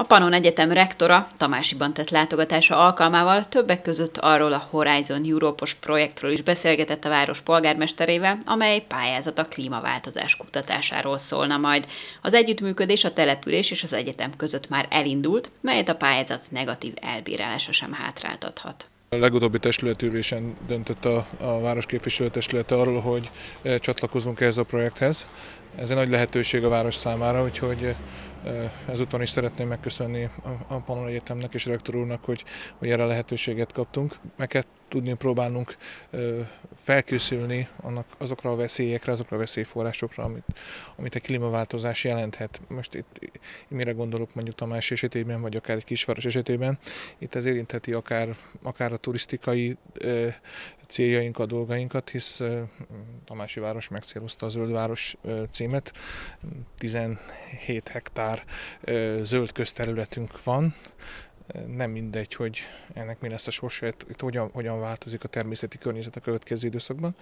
A Panon Egyetem rektora Tamásiban tett látogatása alkalmával többek között arról a Horizon Európos projektről is beszélgetett a város polgármesterével, amely pályázat a klímaváltozás kutatásáról szólna majd. Az együttműködés a település és az egyetem között már elindult, melyet a pályázat negatív elbírálása sem hátráltathat. A legutóbbi testületülésen döntött a, a város arról, hogy eh, csatlakozunk ehhez a projekthez. Ez egy nagy lehetőség a város számára, úgyhogy eh, ezúton is szeretném megköszönni a Panon Egyetemnek és rektor úrnak, hogy, hogy erre lehetőséget kaptunk. Meg kell tudni próbálnunk felkészülni annak, azokra a veszélyekre, azokra a veszélyforrásokra, amit, amit a klímaváltozás jelenthet. Most itt mire gondolok mondjuk Tamás esetében, vagy akár egy kisváros esetében. Itt ez érintheti akár, akár a turisztikai céljainkat, dolgainkat, hisz Tamási város megcélozta a Zöld Város címet. 17 hektár zöld közterületünk van, nem mindegy, hogy ennek mi lesz a sorsa, itt hogyan, hogyan változik a természeti környezet a következő időszakban.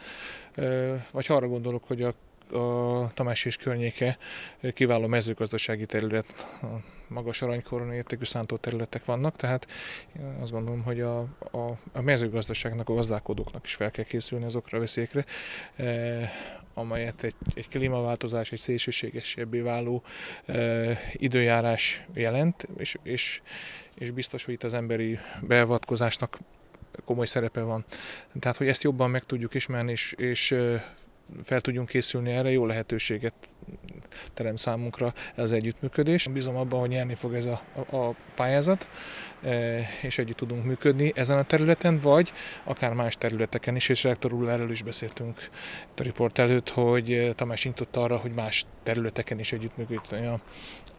Vagy arra gondolok, hogy a a Tamás és környéke kiváló mezőgazdasági terület, magas aranykorona értékű szántó területek vannak, tehát azt gondolom, hogy a, a, a mezőgazdaságnak, a gazdálkodóknak is fel kell készülni azokra a veszélyekre, eh, amelyet egy, egy klímaváltozás, egy szélsőségesebbé váló eh, időjárás jelent, és, és, és biztos, hogy itt az emberi beavatkozásnak komoly szerepe van. Tehát, hogy ezt jobban meg tudjuk ismerni, és, és fel tudjunk készülni erre, jó lehetőséget terem számunkra ez együttműködés. Bízom abban, hogy nyerni fog ez a, a, pályázat, e, és együtt tudunk működni ezen a területen, vagy akár más területeken is, és rektor úr erről is beszéltünk a riport előtt, hogy Tamás nyitott arra, hogy más területeken is együttműködni a,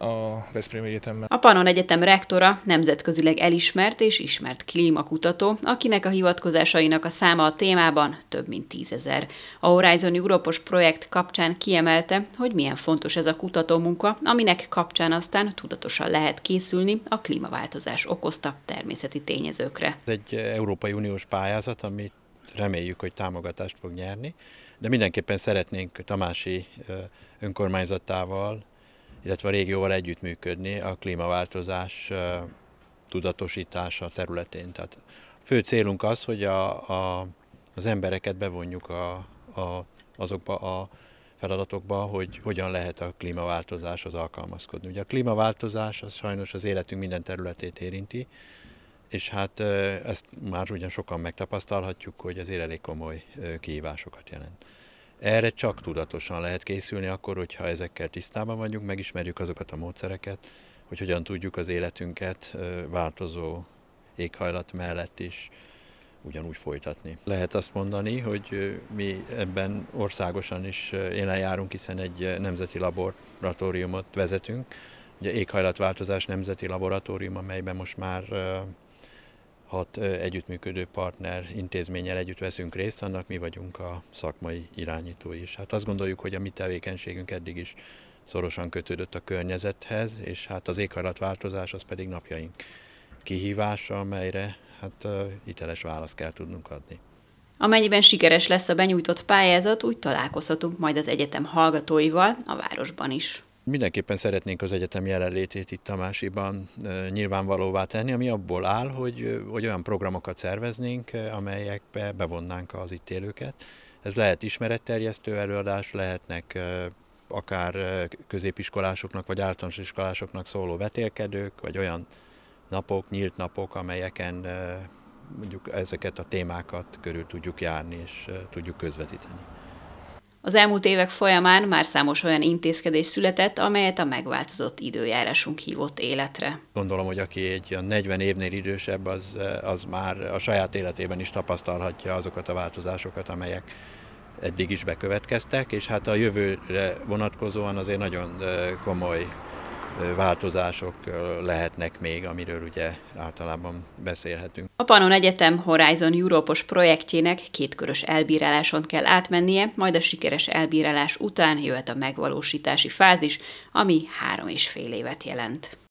a Veszprém Egyetemmel. A Panon Egyetem rektora nemzetközileg elismert és ismert klímakutató, akinek a hivatkozásainak a száma a témában több mint tízezer. A Horizon Európos projekt kapcsán kiemelte, hogy milyen fontos ez a kutatómunka, aminek kapcsán aztán tudatosan lehet készülni a klímaváltozás okozta természeti tényezőkre. Ez egy Európai Uniós pályázat, amit reméljük, hogy támogatást fog nyerni, de mindenképpen szeretnénk Tamási önkormányzatával, illetve a régióval együttműködni a klímaváltozás tudatosítása területén. Tehát fő célunk az, hogy a, a, az embereket bevonjuk a, a, azokba a feladatokba, hogy hogyan lehet a klímaváltozáshoz alkalmazkodni. Ugye a klímaváltozás az sajnos az életünk minden területét érinti, és hát ezt már ugyan sokan megtapasztalhatjuk, hogy ez elég komoly kihívásokat jelent. Erre csak tudatosan lehet készülni akkor, hogyha ezekkel tisztában vagyunk, megismerjük azokat a módszereket, hogy hogyan tudjuk az életünket változó éghajlat mellett is ugyanúgy folytatni. Lehet azt mondani, hogy mi ebben országosan is élen járunk, hiszen egy nemzeti laboratóriumot vezetünk, ugye éghajlatváltozás nemzeti laboratórium, amelyben most már hat együttműködő partner intézménnyel együtt veszünk részt, annak mi vagyunk a szakmai irányítói is. Hát azt gondoljuk, hogy a mi tevékenységünk eddig is szorosan kötődött a környezethez, és hát az éghajlatváltozás az pedig napjaink kihívása, amelyre hát hiteles választ kell tudnunk adni. Amennyiben sikeres lesz a benyújtott pályázat, úgy találkozhatunk majd az egyetem hallgatóival a városban is. Mindenképpen szeretnénk az egyetem jelenlétét itt Tamásiban nyilvánvalóvá tenni, ami abból áll, hogy, hogy olyan programokat szerveznénk, amelyekbe bevonnánk az itt élőket. Ez lehet ismeretterjesztő előadás, lehetnek akár középiskolásoknak vagy általános iskolásoknak szóló vetélkedők, vagy olyan napok, nyílt napok, amelyeken mondjuk ezeket a témákat körül tudjuk járni és tudjuk közvetíteni. Az elmúlt évek folyamán már számos olyan intézkedés született, amelyet a megváltozott időjárásunk hívott életre. Gondolom, hogy aki egy 40 évnél idősebb, az, az már a saját életében is tapasztalhatja azokat a változásokat, amelyek eddig is bekövetkeztek, és hát a jövőre vonatkozóan azért nagyon komoly változások lehetnek még, amiről ugye általában beszélhetünk. A Panon Egyetem Horizon Európos projektjének kétkörös elbíráláson kell átmennie, majd a sikeres elbírálás után jöhet a megvalósítási fázis, ami három és fél évet jelent.